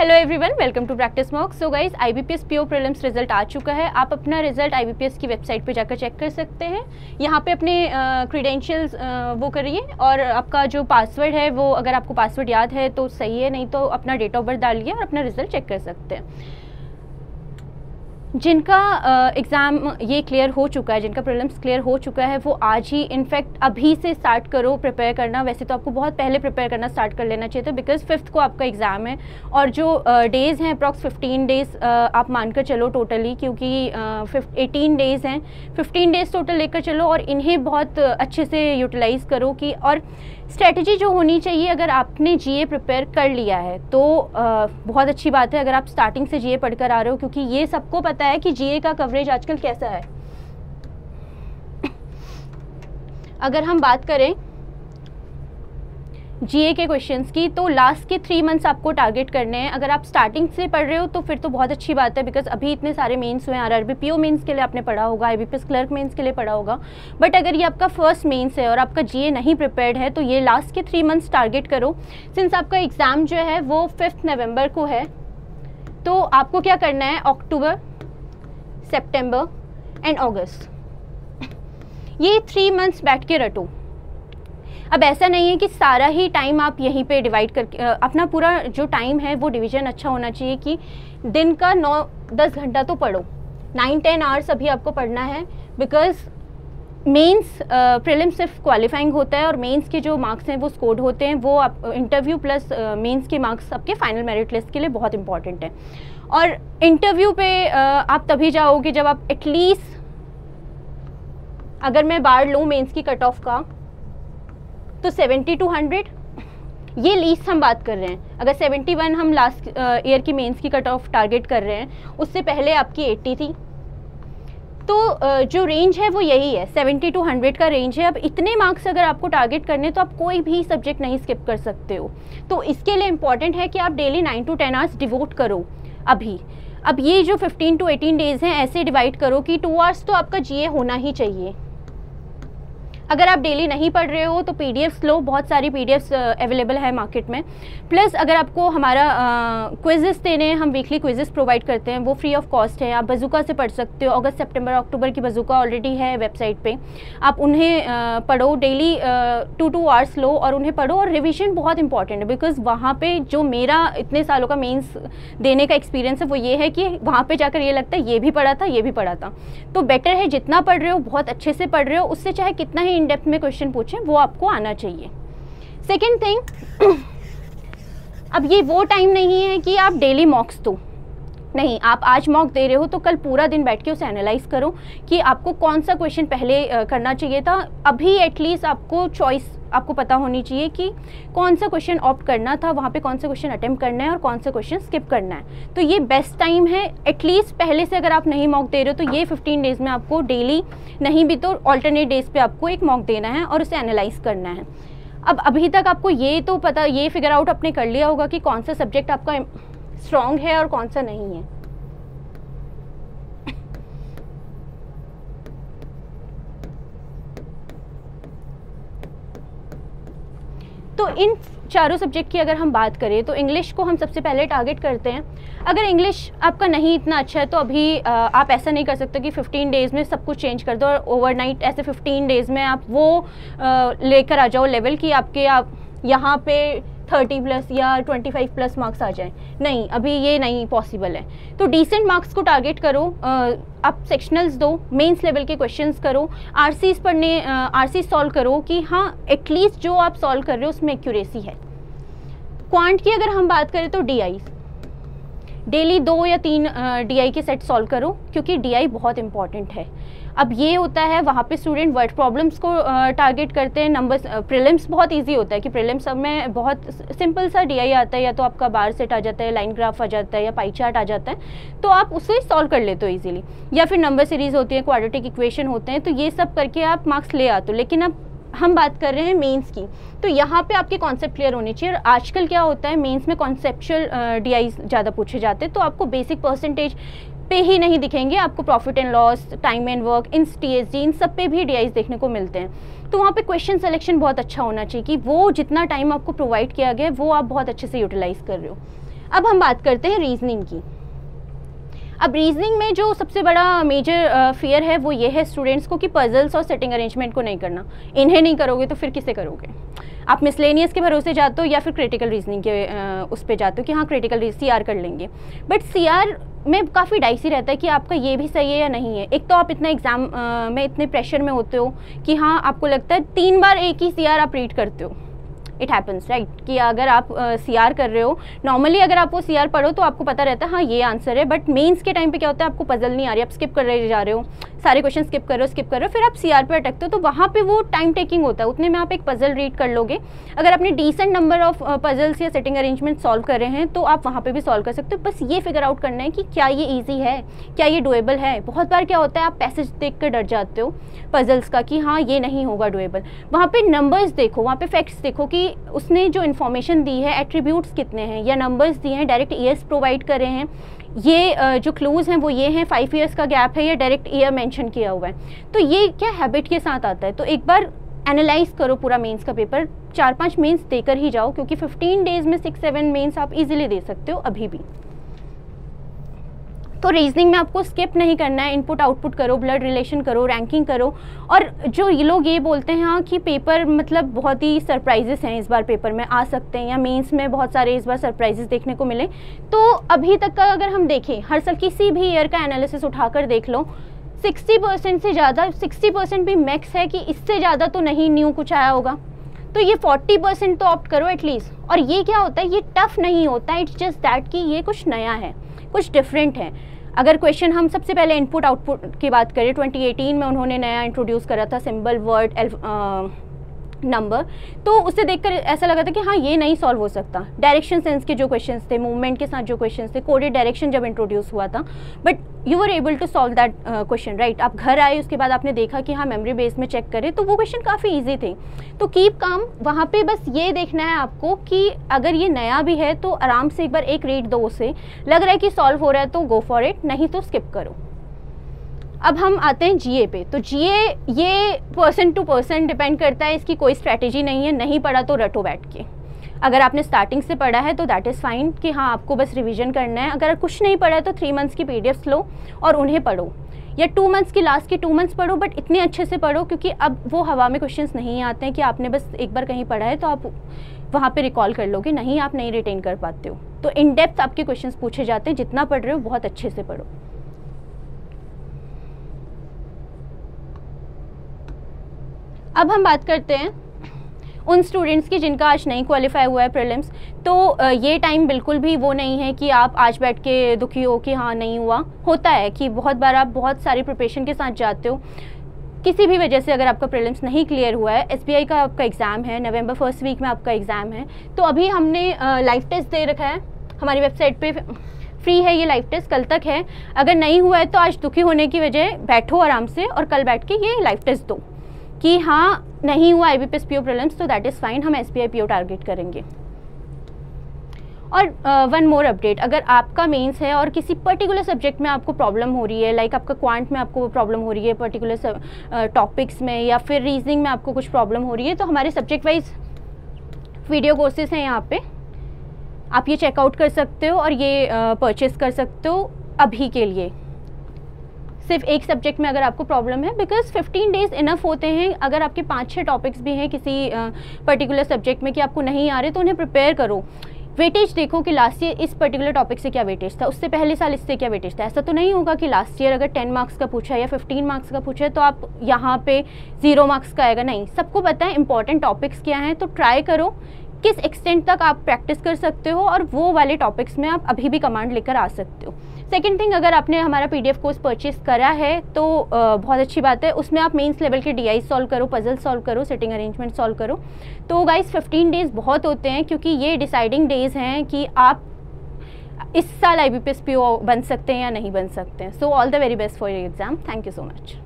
Hello everyone welcome to practice mock so guys IBPS PO prelims result आ चुका है। आप अपना रिज़ल्ट आईबीपीएस की वेबसाइट पे जाकर चेक कर सकते हैं। यहाँ पे अपने क्रीडेंशियल्स वो करिए और आपका जो पासवर्ड है, वो अगर आपको पासवर्ड याद है तो सही है, नहीं तो अपना डेट ऑफ़ बर्थ डालिए और अपना रिज़ल्ट चेक कर सकते हैं। जिनका एग्ज़ाम ये क्लियर हो चुका है जिनका प्रॉब्लम्स क्लियर हो चुका है वो आज ही इनफैक्ट अभी से स्टार्ट करो प्रिपेयर करना। वैसे तो आपको बहुत पहले प्रिपेयर करना स्टार्ट कर लेना चाहिए था बिकॉज़ फिफ्थ को आपका एग्ज़ाम है। और जो डेज़ हैं अप्रॉक्स फिफ्टीन डेज़ आप मानकर चलो टोटली क्योंकि एटीन डेज़ हैं। फिफ्टीन डेज़ टोटल लेकर चलो और इन्हें बहुत अच्छे से यूटिलाइज़ करो कि और स्ट्रेटजी जो होनी चाहिए अगर आपने जीए प्रिपेयर कर लिया है तो आ, बहुत अच्छी बात है अगर आप स्टार्टिंग से जीए पढ़कर आ रहे हो क्योंकि ये सबको पता है कि जीए का कवरेज आजकल कैसा है? अगर हम बात करें जीए के क्वेश्चंस की तो लास्ट के थ्री मंथ्स आपको टारगेट करने हैं। अगर आप स्टार्टिंग से पढ़ रहे हो तो फिर तो बहुत अच्छी बात है बिकॉज़ अभी इतने सारे मेंस हुए R R B P O mains के लिए आपने पढ़ा होगा, I B P S clerk mains के लिए पढ़ा होगा। बट अगर ये आपका फ़र्स्ट मेन्स है और आपका जी नहीं प्रिपेयर्ड है तो ये लास्ट के थ्री मंथ्स टारगेट करो। सिंस आपका एग्ज़ाम जो है, वो फिफ्थ नवंबर को है तो आपको क्या करना है? अक्टूबर सेप्टेम्बर एंड ऑगस्ट ये थ्री मंथ्स बैठ के रटो। अब ऐसा नहीं है कि सारा ही टाइम आप यहीं पे डिवाइड करके अपना पूरा जो टाइम है वो डिवीज़न अच्छा होना चाहिए कि दिन का नौ, दस घंटा तो पढ़ो। नाइन टेन आवर्स अभी आपको पढ़ना है बिकॉज़ मेंस प्रीलिम सिर्फ़ क्वालिफाइंग होता है और मेंस के जो मार्क्स हैं वो स्कोर्ड होते हैं, वो आप इंटरव्यू प्लस मेंस के मार्क्स आपके फाइनल मेरिट लिस्ट के लिए बहुत इंपॉर्टेंट है। और इंटरव्यू पे आप तभी जाओगे जब आप एटलीस्ट अगर मैं बाढ़ लूँ मेंस की कट ऑफ़ का तो सेवेंटी टू हंड्रेड ये लीस्ट हम बात कर रहे हैं। अगर सेवेंटी वन हम लास्ट ईयर की मेंस की कट ऑफ़ टारगेट कर रहे हैं, उससे पहले आपकी एट्टी थी। तो जो रेंज है वो यही है। सेवेंटी टू हंड्रेड का रेंज है। अब इतने मार्क्स अगर आपको टारगेट करने तो आप कोई भी सब्जेक्ट नहीं स्किप कर सकते हो। तो इसके लिए इंपॉर्टेंट है कि आप daily nine to ten hours devote करो। अभी। अब ये जो फिफ्टीन टू एटीन डेज़ हैं, ऐसे डिवाइड करो कि टू आवर्स तो आपका जीए होना ही चाहिए। अगर आप डेली नहीं पढ़ रहे हो तो पी लो, बहुत सारी पीडीएफ अवेलेबल है मार्केट में। प्लस अगर आपको हमारा क्विजेस देने हैं, हम वीकली क्विजेस प्रोवाइड करते हैं, वो फ्री ऑफ़ कॉस्ट है। आप बजूका से पढ़ सकते हो। अगस्त सेप्टेम्बर अक्टूबर की बजूका ऑलरेडी है वेबसाइट पर आप उन्हें पढ़ो डेली टू टू आवर्स लो और उन्हें पढ़ो और रिविजन बहुत इंपॉर्टेंट है बिकॉज़ वहाँ पे जो मेरा इतने सालों का मेंस देने का एक्सपीरियंस है, वो ये है कि वहाँ पे जाकर ये लगता है, ये भी पढ़ा था, ये भी पढ़ा था। तो बेटर है जितना पढ़ रहे हो, बहुत अच्छे से पढ़ रहे हो, उससे चाहे कितना ही इन डेप्थ में क्वेश्चन पूछें, वो आपको आना चाहिए। सेकेंड थिंग अब ये वो टाइम नहीं है कि आप डेली मॉक्स दो। नहीं, आप आज मॉक दे रहे हो तो कल पूरा दिन बैठ के उसे एनालाइज करो कि आपको कौन सा क्वेश्चन पहले करना चाहिए था। अभी एटलीस्ट आपको चॉइस आपको पता होनी चाहिए कि कौन सा क्वेश्चन ऑप्ट करना था, वहाँ पे कौन सा क्वेश्चन अटैम्प्ट करना है और कौन सा क्वेश्चन स्किप करना है। तो ये बेस्ट टाइम है एटलीस्ट पहले से अगर आप नहीं मॉक दे रहे हो तो ये 15 डेज़ में आपको डेली नहीं भी तो ऑल्टरनेट डेज़ पे आपको एक मॉक देना है और उसे एनालाइज करना है। अब अभी तक आपको ये तो पता, ये फिगर आउट आपने कर लिया होगा कि कौन सा सब्जेक्ट आपका स्ट्रॉन्ग है और कौन सा नहीं है। तो इन चारों सब्जेक्ट की अगर हम बात करें तो इंग्लिश को हम सबसे पहले टारगेट करते हैं। अगर इंग्लिश आपका नहीं इतना अच्छा है तो अभी आप ऐसा नहीं कर सकते कि 15 डेज़ में सब कुछ चेंज कर दो और ओवरनाइट ऐसे 15 डेज़ में आप वो लेकर आ जाओ लेवल कि आपके आप यहाँ पे थर्टी प्लस या ट्वेंटी फाइव प्लस मार्क्स आ जाएँ। नहीं, अभी ये नहीं पॉसिबल है। तो डिसेंट मार्क्स को टारगेट करो आप सेक्शनल्स दो मेंस लेवल के क्वेश्चंस करो आर पढ़ने आर सॉल्व करो कि हाँ एटलीस्ट जो आप सॉल्व कर रहे हो उसमें एक्यूरेसी है। क्वांट की अगर हम बात करें तो डीआई डेली दो या तीन डीआई के सेट सॉल्व करो, क्योंकि डीआई बहुत इंपॉर्टेंट है। अब ये होता है, वहाँ पे स्टूडेंट वर्ड प्रॉब्लम्स को टारगेट करते हैं नंबर्स प्रिलिम्स बहुत इजी होता है कि प्रिलिम्स सब में बहुत सिंपल सा डीआई आता है, या तो आपका बार सेट आ जाता है लाइन ग्राफ आ जाता है, या पाई चार्ट आ जाता है तो आप उसे सॉल्व कर लेते हो ईजिली या फिर नंबर सीरीज़ होती है क्वाड्रेटिक इक्वेशन होते हैं तो ये सब करके आप मार्क्स ले आते हो, लेकिन अब हम बात कर रहे हैं मेंस की। तो यहाँ पे आपके कॉन्सेप्ट क्लियर होने चाहिए। और आजकल क्या होता है मेंस में कॉन्सेप्चुअल डी ज़्यादा पूछे जाते हैं तो आपको बेसिक परसेंटेज पे ही नहीं दिखेंगे। आपको profit and loss time and work in T S इन सब पे भी डी देखने को मिलते हैं। तो वहाँ पे क्वेश्चन सिलेक्शन बहुत अच्छा होना चाहिए कि वो जितना टाइम आपको प्रोवाइड किया गया वो आप बहुत अच्छे से यूटिलाइज़ कर रहे हो। अब हम बात करते हैं रीजनिंग की। अब रीजनिंग में जो सबसे बड़ा मेजर फियर है वो ये है स्टूडेंट्स को कि पजल्स और सेटिंग अरेंजमेंट को नहीं करना। इन्हें नहीं करोगे तो फिर किसे करोगे? आप मिसलेनियस के भरोसे जाते हो या फिर क्रिटिकल रीजनिंग के आ, उस पर जाते हो कि हाँ क्रिटिकल सी आर कर लेंगे। बट सी आर में काफ़ी डाइसी रहता है कि आपका ये भी सही है या नहीं है। एक तो आप इतना एग्ज़ाम में इतने प्रेशर में होते हो कि हाँ आपको लगता है तीन बार एक ही सी आर आप रीड करते हो। इट हैपन्स राइट कि अगर आप सी uh, कर रहे हो नॉर्मली अगर आप वो सीआर पढ़ो तो आपको पता रहता है हाँ ये आंसर है बट मेन्स के टाइम पे क्या होता है आपको पजल नहीं आ रही आप स्किप कर रहे जा रहे हो सारे क्वेश्चन स्किप कर रहे हो स्किप कर रहे हो फिर आप सी आर पे अटकते हो तो वहाँ पे वो टाइम टेकिंग होता है। उतने में आप एक पजल रीड कर लोगे। अगर आपने डिसेंट नंबर ऑफ़ पजल्स या सेटिंग अरेंजमेंट सॉल्व कर रहे हैं तो आप वहाँ पे भी सॉल्व कर सकते हो। बस ये फिगर आउट करना है कि क्या ये ईजी है क्या ये डुएबल है। बहुत बार क्या होता है आप पैसेज देख कर डर जाते हो पजल्स का कि हाँ ये नहीं होगा डुएबल वहाँ पे नंबर्स देखो वहाँ पे फैक्ट्स देखो कि उसने जो इन्फॉर्मेशन दी है एट्रीब्यूट्स कितने हैं, या नंबर्स दिए हैं डायरेक्ट ईयर्स प्रोवाइड करे हैं, ये जो क्लूज़ हैं, वो ये हैं फाइव ईयर्स का गैप है या डायरेक्ट ईयर मेंशन किया हुआ है। तो ये क्या हैबिट के साथ आता है? तो एक बार एनालाइज करो पूरा मेंस का पेपर चार पाँच मेंस देकर ही जाओ, क्योंकि 15 डेज़ में सिक्स सेवन मेंस आप इजीली दे सकते हो अभी भी। तो रीजनिंग में आपको स्किप नहीं करना है इनपुट आउटपुट करो ब्लड रिलेशन करो रैंकिंग करो। और जो ये लोग ये बोलते हैं हाँ कि पेपर मतलब बहुत ही सरप्राइजेस हैं इस बार पेपर में, आ सकते हैं या मेंस में बहुत सारे इस बार सरप्राइजेस देखने को मिले। तो अभी तक का अगर हम देखें, हर साल किसी भी ईयर का एनालिसिस उठाकर देख लो सिक्सटी परसेंट से ज़्यादा सिक्सटी परसेंट भी मैक्स है कि इससे ज़्यादा तो नहीं न्यू कुछ आया होगा। तो ये फोर्टी परसेंट तो ऑप्ट करो एटलीस्ट और ये क्या होता है, ये टफ नहीं होता इट्स जस्ट दैट कि ये कुछ नया है। कुछ डिफरेंट हैं। अगर क्वेश्चन हम सबसे पहले इनपुट आउटपुट की बात करें 2018 में उन्होंने नया इंट्रोड्यूस करा था सिंबल वर्ड नंबर तो उसे देखकर ऐसा लगा था कि हाँ ये नहीं सॉल्व हो सकता। डायरेक्शन सेंस के जो क्वेश्चंस थे मूवमेंट के साथ जो क्वेश्चंस थे कोडेड डायरेक्शन जब इंट्रोड्यूस हुआ था। But you are able to solve that question right आप घर आए, उसके बाद आपने देखा कि हाँ मेमोरी बेस में चेक करें तो वो क्वेश्चन काफ़ी ईजी थे। तो कीप काम वहाँ पे बस ये देखना है आपको कि अगर ये नया भी है तो आराम से एक बार एक रेट दो उसे। लग रहा है कि सॉल्व हो रहा है तो गो फॉर इट नहीं तो स्किप करो। अब हम आते हैं जीए पे। तो जीए ये पर्सन टू पर्सन डिपेंड करता है, इसकी कोई स्ट्रैटेजी नहीं है, नहीं पढ़ा तो रटो बैठ के। अगर आपने स्टार्टिंग से पढ़ा है तो दैट इज़ फाइन कि हाँ आपको बस रिवीजन करना है। अगर कुछ नहीं पढ़ा है तो थ्री मंथ्स की पी लो और उन्हें पढ़ो। या टू मंथ्स की लास्ट के टू मंथ्स पढ़ो बट इतने अच्छे से पढ़ो क्योंकि अब वो हवा में क्वेश्चन नहीं आते हैं कि आपने बस एक बार कहीं पढ़ा है तो आप वहाँ पे रिकॉल कर लोगे नहीं, आप नहीं रिटेन कर पाते हो। तो इन डेप्थ आपके क्वेश्चंस पूछे जाते हैं। जितना पढ़ रहे हो, बहुत अच्छे से पढ़ो। अब हम बात करते हैं उन स्टूडेंट्स की जिनका आज नहीं क्वालिफाई हुआ है प्रीलिम्स तो ये टाइम बिल्कुल भी वो नहीं है कि आप आज बैठ के दुखी हो कि हाँ नहीं हुआ। होता है कि बहुत बार आप बहुत सारी प्रिपरेशन के साथ जाते हो। किसी भी वजह से अगर आपका प्रीलिम्स नहीं क्लियर हुआ है एस का आपका एग्ज़ाम है नवंबर फ़र्स्ट वीक में आपका एग्ज़ाम है तो अभी हमने लाइव टेस्ट दे रखा है। हमारी वेबसाइट पे फ्री है ये लाइव टेस्ट कल तक है। अगर नहीं हुआ है तो आज दुखी होने की वजह बैठो आराम से और कल बैठ के ये लाइव टेस्ट दो। कि हाँ नहीं हुआ I B P S P O problems तो दैट इज़ फाइन हम S B I P O target करेंगे। और वन मोर अपडेट अगर आपका मेंस है और किसी पर्टिकुलर सब्जेक्ट में आपको प्रॉब्लम हो रही है लाइक like आपका क्वांट में आपको प्रॉब्लम हो रही है पर्टिकुलर टॉपिक्स में या फिर रीजनिंग में आपको कुछ प्रॉब्लम हो रही है तो हमारे सब्जेक्ट वाइज वीडियो कोर्सेज हैं यहाँ पे। आप ये चेकआउट कर सकते हो और ये परचेस कर सकते हो अभी के लिए। सिर्फ़ एक सब्जेक्ट में अगर आपको प्रॉब्लम है बिकॉज़ 15 डेज़ इनफ होते हैं, अगर आपके पाँच छः टॉपिक्स भी हैं किसी पर्टिकुलर सब्जेक्ट में कि आपको नहीं आ रहे तो उन्हें प्रिपेयर करो। वेटेज देखो कि लास्ट ईयर इस पर्टिकुलर टॉपिक से क्या वेटेज था, उससे पहले साल इससे क्या वेटेज था। ऐसा तो नहीं होगा कि लास्ट ईयर अगर टेन मार्क्स का पूछा या फिफ्टीन मार्क्स का पूछा है तो आप यहाँ पे ज़ीरो मार्क्स का आएगा। नहीं, सबको पता है इंपॉर्टेंट टॉपिक्स क्या हैं तो ट्राई करो किस एक्सटेंट तक आप प्रैक्टिस कर सकते हो और वो वाले टॉपिक्स में आप अभी भी कमांड लेकर आ सकते हो। सेकेंड थिंग अगर आपने हमारा पीडीएफ कोर्स परचेस करा है तो बहुत अच्छी बात है। उसमें आप मेन्स लेवल के डी सॉल्व करो पजल सॉल्व करो सिटिंग अरेंजमेंट सॉल्व करो। तो गाइज़ फिफ्टीन डेज़ बहुत होते हैं, क्योंकि ये डिसाइडिंग डेज़ हैं कि आप इस साल आई बी बन सकते हैं या नहीं बन सकते हैं। So all the very best for your exam thank you so much